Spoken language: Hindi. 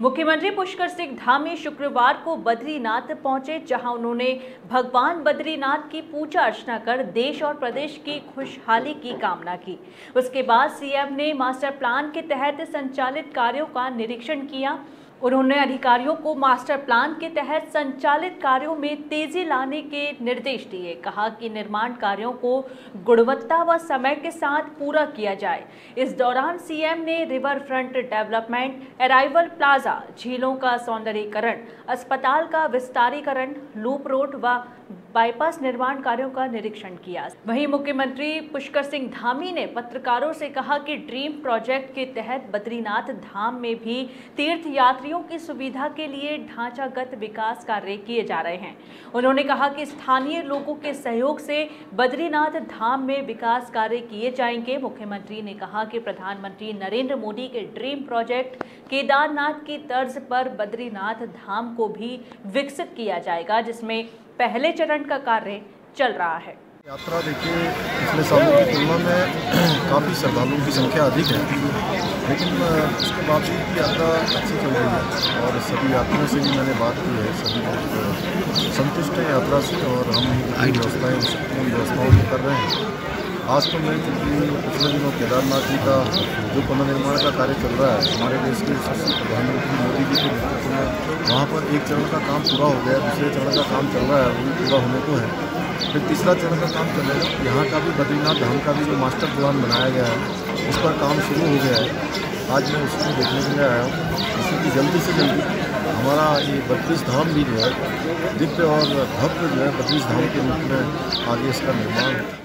मुख्यमंत्री पुष्कर सिंह धामी शुक्रवार को बद्रीनाथ पहुँचे, जहाँ उन्होंने भगवान बद्रीनाथ की पूजा अर्चना कर देश और प्रदेश की खुशहाली की कामना की। उसके बाद सीएम ने मास्टर प्लान के तहत संचालित कार्यों का निरीक्षण किया। उन्होंने अधिकारियों को मास्टर प्लान के तहत संचालित कार्यों में तेज़ी लाने के निर्देश दिए। कहा कि निर्माण कार्यों को गुणवत्ता व समय के साथ पूरा किया जाए। इस दौरान सीएम ने river front development, arrival plaza, झीलों का सौंदर्यीकरण, अस्पताल का विस्तारीकरण, लूप रोड व बाईपास निर्माण कार्यों का निरीक्षण किया। वहीं मुख्यमंत्री पुष्कर सिंह धामी ने पत्रकारों से कहा कि ड्रीम प्रोजेक्ट के तहत बद्रीनाथ धाम में भी तीर्थ यात्रियों की सुविधा के लिए ढांचागत विकास कार्य किए जा रहे हैं। उन्होंने कहा कि स्थानीय लोगों के सहयोग से बद्रीनाथ धाम में विकास कार्य किए जाएँगे। मुख्यमंत्री ने कहा कि प्रधानमंत्री नरेंद्र मोदी के ड्रीम प्रोजेक्ट केदारनाथ की तर्ज पर बद्रीनाथ धाम को भी विकसित किया जाएगा, जिसमें पहले चरण का कार्य चल रहा है। यात्रा देखिए पिछले सालों की तुलना में काफ़ी श्रद्धालुओं की संख्या अधिक है। लेकिन उसके बावजूद भी यात्रा अच्छी चल रही है। और सभी यात्रियों से भी मैंने बात की है सभी लोग संतुष्ट हैं यात्रा से और हम व्यवस्थाएँ व्यवस्थाओं को कर रहे हैं। आज तो मैं क्योंकि पिछले दिनों केदारनाथ जी का जो पुनर्निर्माण का कार्य चल रहा है हमारे देश के प्रधानमंत्री मोदी जी के नेतृत्व में वहाँ पर एक चरण का काम पूरा हो गया दूसरे चरण का काम चल रहा है वो भी पूरा होने को है। फिर तीसरा चरण का काम चलेगा यहाँ का भी बद्रीनाथ धाम का भी जो मास्टर प्लान बनाया गया है, उस पर काम शुरू हो गया है। आज मैं उसको देखने के लिए आया हूँ। जिससे कि जल्दी से जल्दी हमारा ये बत्तीस धाम भी जो है, दिव्य और भव्य जो है बत्तीस धाम के रूप में आगे इसका निर्माण